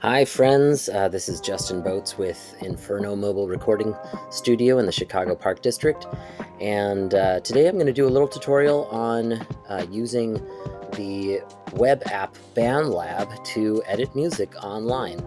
Hi, friends. Uh, this is Justin Botz with Inferno Mobile Recording Studio in the Chicago Park District. And uh, today I'm going to do a little tutorial on uh, using the web app BandLab to edit music online.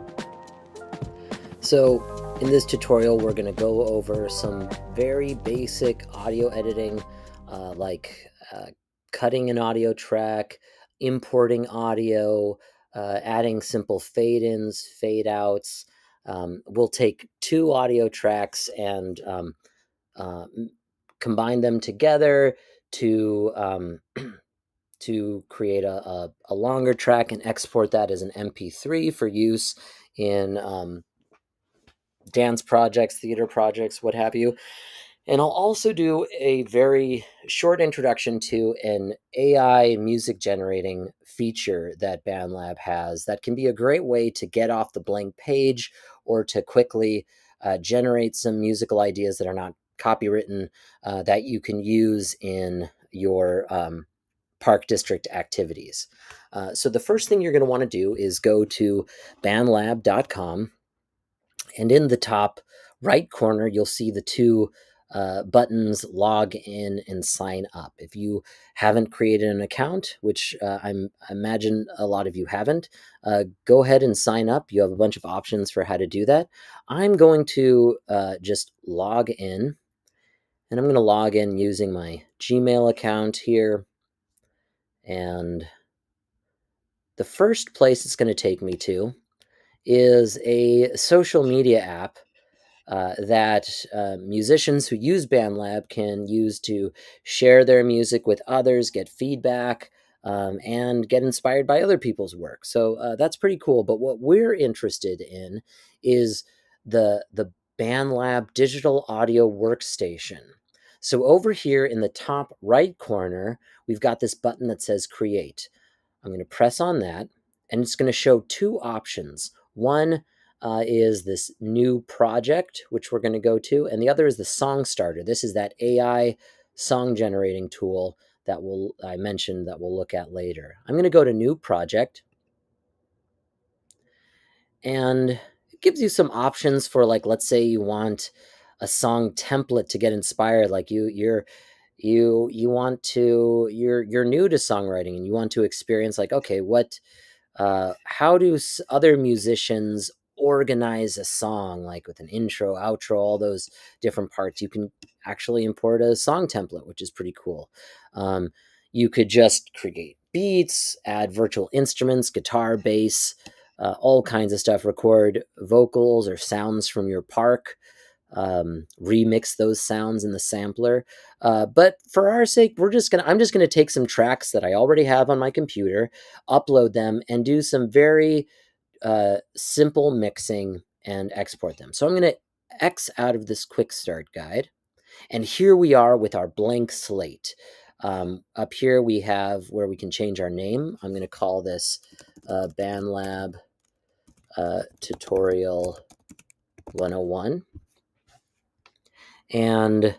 So, in this tutorial, we're going to go over some very basic audio editing, uh, like uh, cutting an audio track, importing audio, uh, adding simple fade ins, fade outs. Um, we'll take two audio tracks and um, uh, combine them together to um, to create a, a, a, longer track and export that as an MP3 for use in um, dance projects, theater projects, what have you. And I'll also do a very short introduction to an AI music generating feature that BandLab has that can be a great way to get off the blank page or to quickly uh, generate some musical ideas that are not copywritten uh, that you can use in your um, park district activities. Uh, so the first thing you're going to want to do is go to bandlab.com and in the top right corner you'll see the two uh, buttons log in and sign up. If you haven't created an account, which uh, i imagine a lot of you haven't, uh, go ahead and sign up. You have a bunch of options for how to do that. I'm going to uh, just log in, and I'm going to log in using my Gmail account here. And the first place it's going to take me to is a social media app uh, that uh, musicians who use BandLab can use to share their music with others, get feedback, um, and get inspired by other people's work. So uh, that's pretty cool. But what we're interested in is the the BandLab digital audio workstation. So over here in the top right corner, we've got this button that says Create. I'm going to press on that, and it's going to show two options. One uh, is this new project, which we're going to go to, and the other is the Song Starter. This is that AI song generating tool that will I mentioned that we'll look at later. I'm going to go to New Project, and it gives you some options for like, let's say you want a song template to get inspired, like you you're you you want to you're you're new to songwriting and you want to experience like okay what uh, how do other musicians organize a song like with an intro, outro, all those different parts. You can actually import a song template, which is pretty cool. Um, you could just create beats, add virtual instruments, guitar, bass, uh, all kinds of stuff, record vocals or sounds from your park. Um, remix those sounds in the sampler. Uh, but for our sake, we're just gonna I'm just gonna take some tracks that I already have on my computer, upload them, and do some very uh, simple mixing and export them. So I'm going to X out of this quick start guide. And here we are with our blank slate. Um, up here we have where we can change our name. I'm going to call this uh, BandLab uh, Tutorial 101. And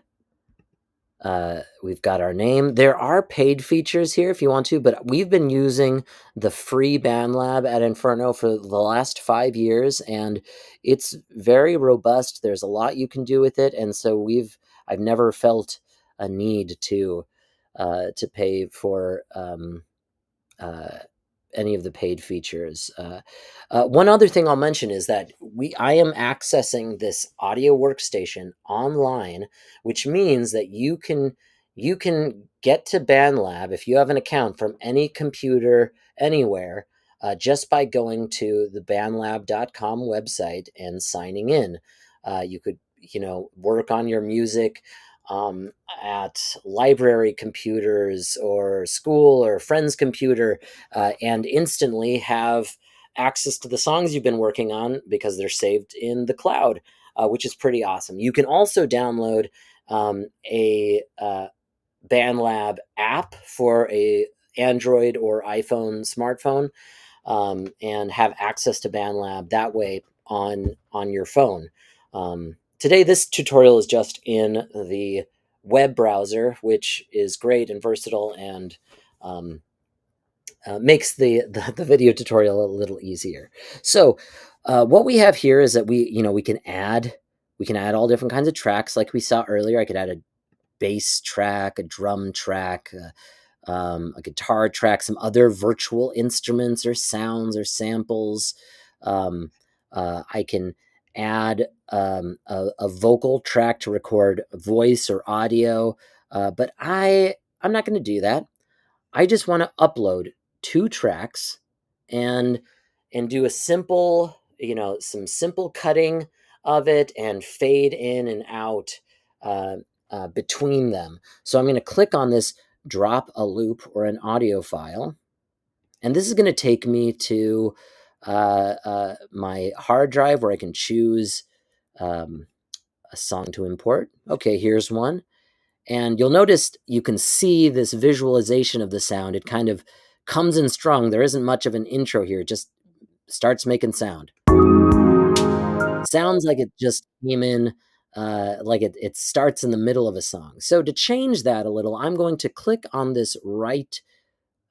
uh, we've got our name. There are paid features here if you want to, but we've been using the free BandLab at Inferno for the last five years, and it's very robust. There's a lot you can do with it, and so we've I've never felt a need to uh, to pay for um, uh, any of the paid features. Uh, uh, one other thing I'll mention is that we I am accessing this audio workstation online, which means that you can you can get to BandLab if you have an account from any computer anywhere uh, just by going to the bandlab.com website and signing in. Uh, you could you know work on your music um, at library computers or school or friend's computer uh, and instantly have access to the songs you've been working on because they're saved in the cloud, uh, which is pretty awesome. You can also download um, a uh, BandLab app for a Android or iPhone smartphone um, and have access to BandLab that way on on your phone. Um, Today, this tutorial is just in the web browser, which is great and versatile and um, uh, makes the, the, the video tutorial a little easier. So uh, what we have here is that we you know we can add we can add all different kinds of tracks like we saw earlier. I could add a bass track, a drum track, uh, um, a guitar track, some other virtual instruments or sounds or samples. Um, uh, I can add um, a, a, vocal track to record voice or audio, uh, but I I'm not going to do that. I just want to upload two tracks and and do a simple you know some simple cutting of it and fade in and out uh, uh, between them. So I'm going to click on this drop a loop or an audio file. And this is going to take me to uh, uh, my hard drive where I can choose um, a song to import. Okay, here's one. And you'll notice you can see this visualization of the sound. It kind of comes in strong. There isn't much of an intro here. It just starts making sound. Sounds like it just came in, uh, like it, it starts in the middle of a song. So to change that a little, I'm going to click on this right,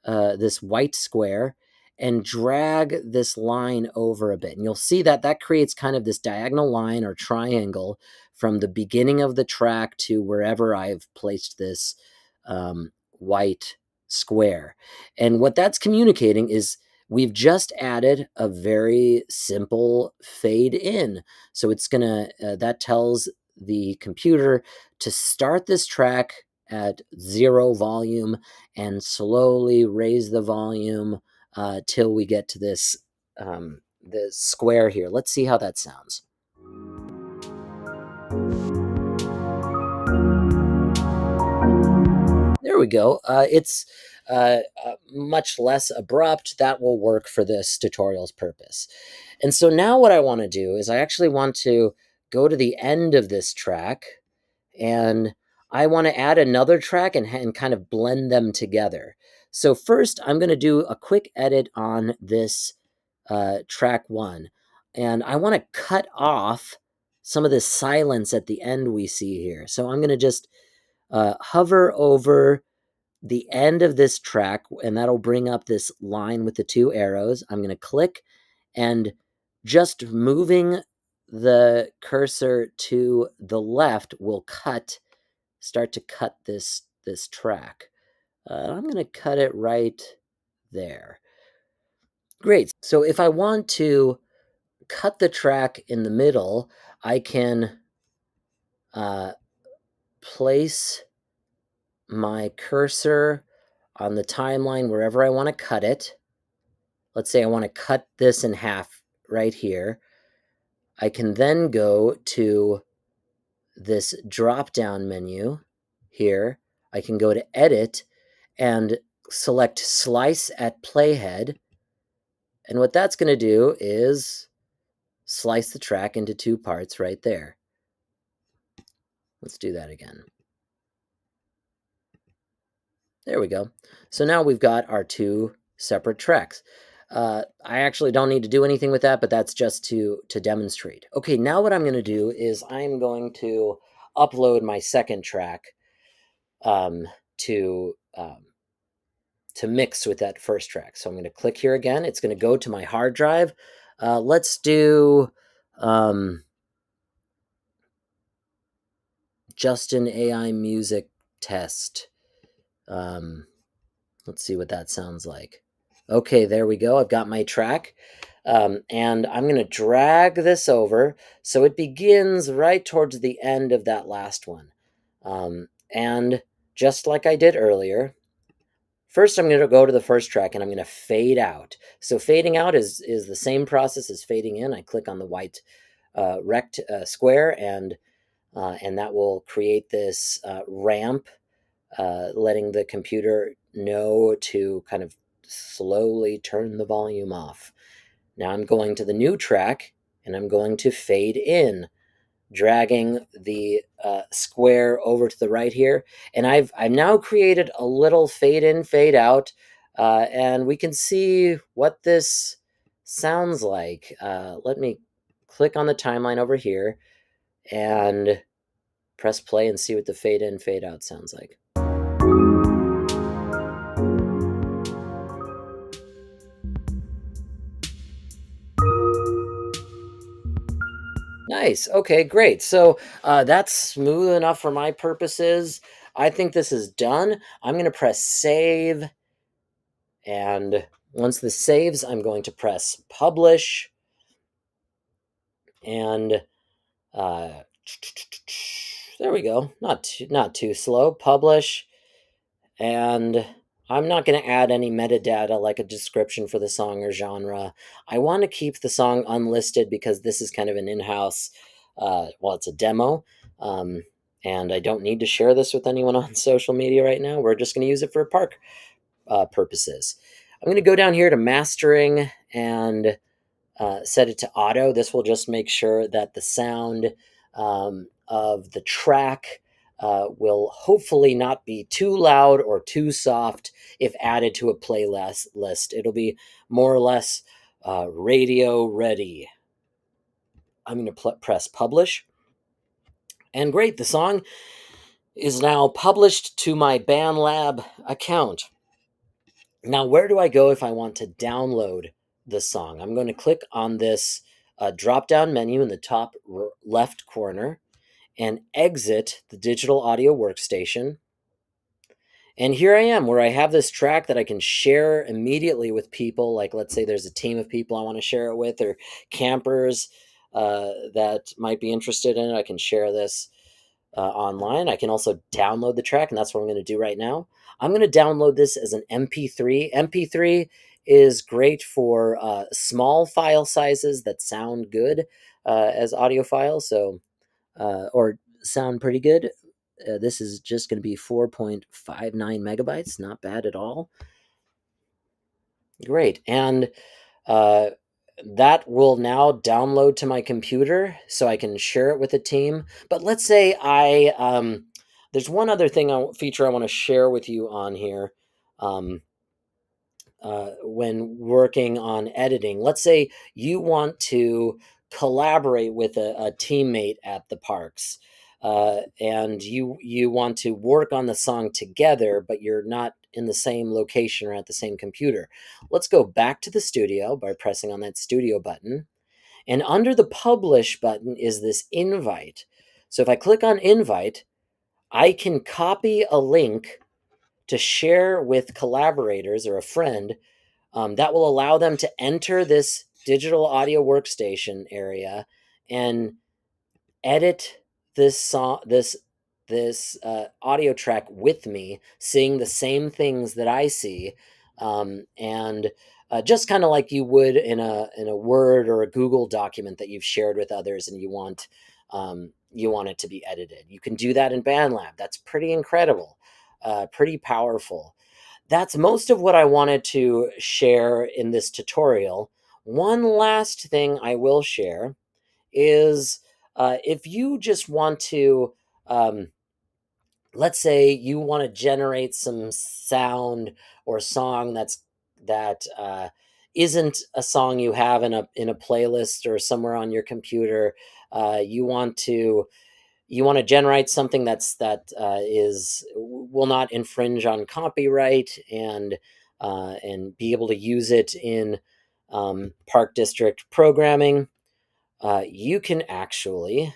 uh, this white square and drag this line over a bit. And you'll see that that creates kind of this diagonal line or triangle from the beginning of the track to wherever I've placed this um, white square. And what that's communicating is we've just added a very simple fade in. So it's going to, uh, that tells the computer to start this track at zero volume and slowly raise the volume uh, till we get to this um, the square here. Let's see how that sounds. There we go. Uh, it's uh, uh, much less abrupt. That will work for this tutorial's purpose. And so now what I want to do is I actually want to go to the end of this track and I want to add another track and, and kind of blend them together. So first, I'm going to do a quick edit on this uh, track one. And I want to cut off some of the silence at the end we see here. So I'm going to just uh, hover over the end of this track, and that'll bring up this line with the two arrows. I'm going to click and just moving the cursor to the left will cut, start to cut this, this track. Uh, I'm going to cut it right there. Great. So if I want to cut the track in the middle, I can uh, place my cursor on the timeline wherever I want to cut it. Let's say I want to cut this in half right here. I can then go to this drop down menu here. I can go to edit and select slice at playhead. And what that's going to do is slice the track into two parts right there. Let's do that again. There we go. So now we've got our two separate tracks. Uh, I actually don't need to do anything with that, but that's just to, to demonstrate. Okay, now what I'm going to do is I'm going to upload my second track um, to um, to mix with that first track. So I'm going to click here again. It's going to go to my hard drive. Uh, let's do um, Justin AI music test. Um, let's see what that sounds like. Okay, there we go. I've got my track. Um, and I'm going to drag this over so it begins right towards the end of that last one. Um, and just like I did earlier, First, I'm going to go to the first track and I'm going to fade out. So fading out is, is the same process as fading in. I click on the white uh, rect uh, square and, uh, and that will create this uh, ramp, uh, letting the computer know to kind of slowly turn the volume off. Now I'm going to the new track and I'm going to fade in dragging the uh, square over to the right here. And I've, I've now created a little fade in, fade out, uh, and we can see what this sounds like. Uh, let me click on the timeline over here and press play and see what the fade in, fade out sounds like. Nice. Okay, great. So uh, that's smooth enough for my purposes. I think this is done. I'm going to press save. And once this saves, I'm going to press publish. And uh, there we go. Not too, not too slow. Publish. And I'm not going to add any metadata like a description for the song or genre. I want to keep the song unlisted because this is kind of an in-house, uh, well, it's a demo. Um, and I don't need to share this with anyone on social media right now. We're just going to use it for park uh, purposes. I'm going to go down here to mastering and uh, set it to auto. This will just make sure that the sound um, of the track uh, will hopefully not be too loud or too soft if added to a playlist list. It'll be more or less uh, radio ready. I'm going to press publish. And great, the song is now published to my BandLab account. Now, where do I go if I want to download the song? I'm going to click on this uh, drop down menu in the top left corner and exit the digital audio workstation. And here I am, where I have this track that I can share immediately with people. Like, let's say there's a team of people I want to share it with, or campers uh, that might be interested in it. I can share this uh, online. I can also download the track, and that's what I'm going to do right now. I'm going to download this as an MP3. MP3 is great for uh, small file sizes that sound good uh, as audio files. So uh, or sound pretty good. Uh, this is just going to be 4.59 megabytes, not bad at all. Great. And uh, that will now download to my computer so I can share it with the team. But let's say I, um, there's one other thing, I, feature I want to share with you on here. Um, uh, when working on editing, let's say you want to collaborate with a, a teammate at the parks uh, and you you want to work on the song together but you're not in the same location or at the same computer. Let's go back to the studio by pressing on that studio button. And under the publish button is this invite. So if i click on invite i can copy a link to share with collaborators or a friend um, that will allow them to enter this digital audio workstation area and edit this song this this uh, audio track with me seeing the same things that i see um, and uh, just kind of like you would in a in a word or a google document that you've shared with others and you want um, you want it to be edited. You can do that in bandlab. That's pretty incredible uh, pretty powerful. That's most of what i wanted to share in this tutorial. One last thing I will share is uh, if you just want to, um, let's say you want to generate some sound or song that's that uh, not a song you have in a in a playlist or somewhere on your computer. Uh, you want to you want to generate something that's that uh, is will not infringe on copyright and uh, and be able to use it in um, Park District programming, uh, you can actually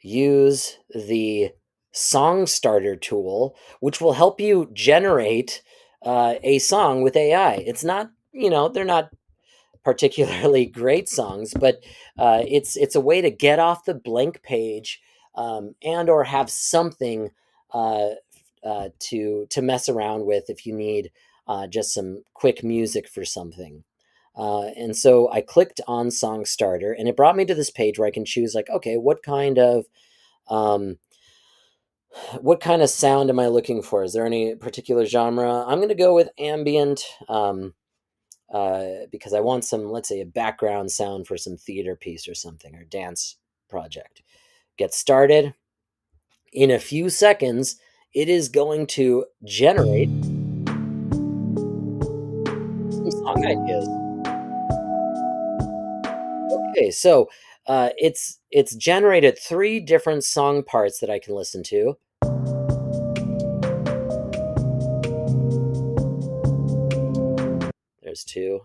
use the song starter tool, which will help you generate uh, a song with AI. It's not, you know, they're not particularly great songs, but uh, it's it's a way to get off the blank page um, and or have something uh, uh, to to mess around with if you need uh, just some quick music for something. Uh, and so I clicked on Song Starter, and it brought me to this page where I can choose, like, okay, what kind of um, what kind of sound am I looking for? Is there any particular genre? I'm going to go with ambient um, uh, because I want some, let's say, a background sound for some theater piece or something or dance project. Get started. In a few seconds, it is going to generate some song ideas. Okay, so uh, it's it's generated three different song parts that I can listen to. There's two.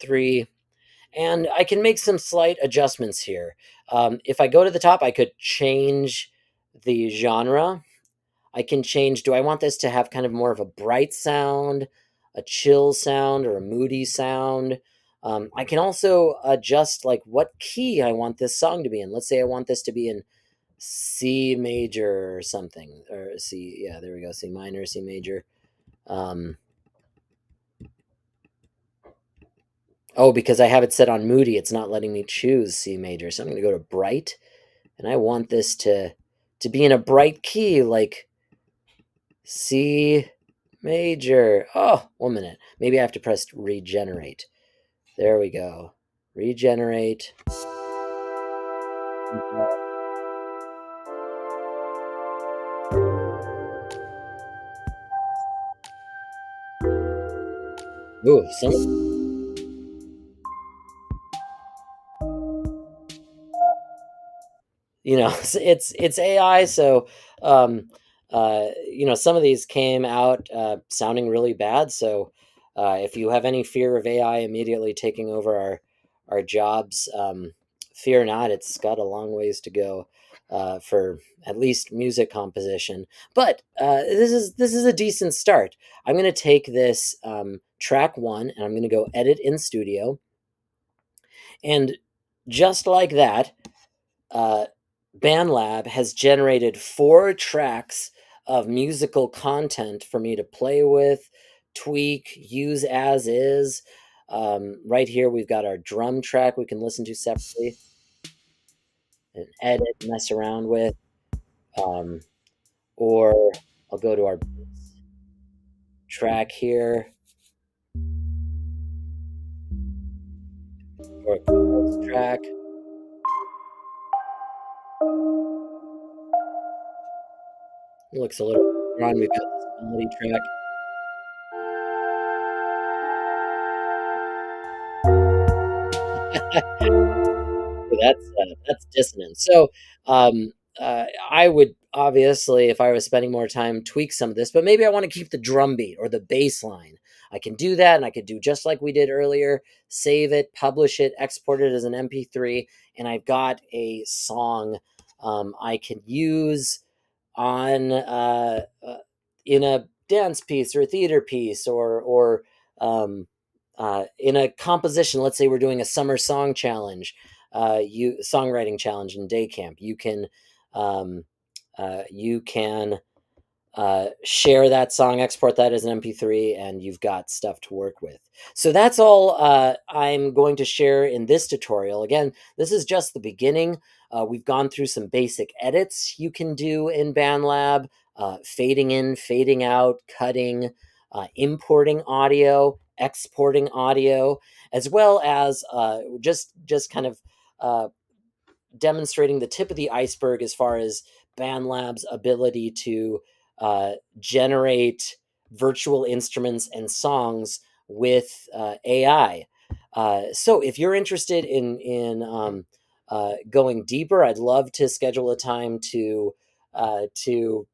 Three. And I can make some slight adjustments here. Um, if I go to the top, I could change the genre. I can change, do I want this to have kind of more of a bright sound, a chill sound, or a moody sound? Um, I can also adjust like what key I want this song to be in. Let's say I want this to be in C major or something, or C, yeah, there we go, C minor, C major. Um, oh, because I have it set on moody, it's not letting me choose C major. So I'm going to go to bright, and I want this to to be in a bright key, like C major. Oh, one minute. Maybe I have to press regenerate. There we go. Regenerate. Ooh, some. You know, it's it's AI, so um, uh, you know some of these came out uh, sounding really bad. So uh, if you have any fear of AI immediately taking over our our jobs, um, fear not. It's got a long ways to go uh, for at least music composition. But uh, this is this is a decent start. I'm going to take this um, track one and I'm going to go edit in Studio, and just like that, uh, BandLab has generated four tracks of musical content for me to play with, tweak, use as is. Um, right here, we've got our drum track we can listen to separately and edit, mess around with. Um, or I'll go to our track here. Or track. It looks a little wrong. We've got this melody track. that's uh, that's dissonance. So um, uh, I would obviously, if I was spending more time, tweak some of this, but maybe I want to keep the drum beat or the bass line. I can do that, and I could do just like we did earlier: save it, publish it, export it as an MP3, and I've got a song um, I can use on uh, uh, in a dance piece or a theater piece or or um, uh, in a composition. Let's say we're doing a summer song challenge uh, you songwriting challenge in day camp. You can um, uh, you can uh, share that song, export that as an MP3, and you've got stuff to work with. So that's all uh, I'm going to share in this tutorial. Again, this is just the beginning. Uh, we've gone through some basic edits you can do in BandLab, uh, fading in, fading out, cutting, uh, importing audio, exporting audio, as well as uh, just just kind of uh, demonstrating the tip of the iceberg as far as BandLab's ability to uh, generate virtual instruments and songs with uh, AI. Uh, so, if you're interested in in um, uh, going deeper, I'd love to schedule a time to uh, to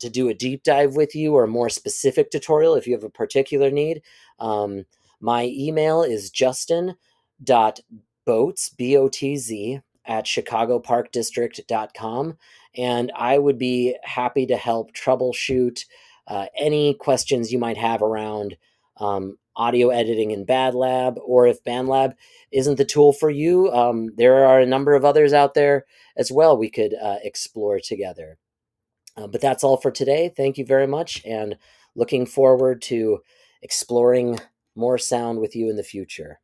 to do a deep dive with you or a more specific tutorial if you have a particular need. Um, my email is justin dot Botz, B O T Z, at chicagoparkdistrict.com. And I would be happy to help troubleshoot uh, any questions you might have around um, audio editing in BandLab, or if BandLab isn't the tool for you, um, there are a number of others out there as well we could uh, explore together. Uh, but that's all for today. Thank you very much, and looking forward to exploring more sound with you in the future.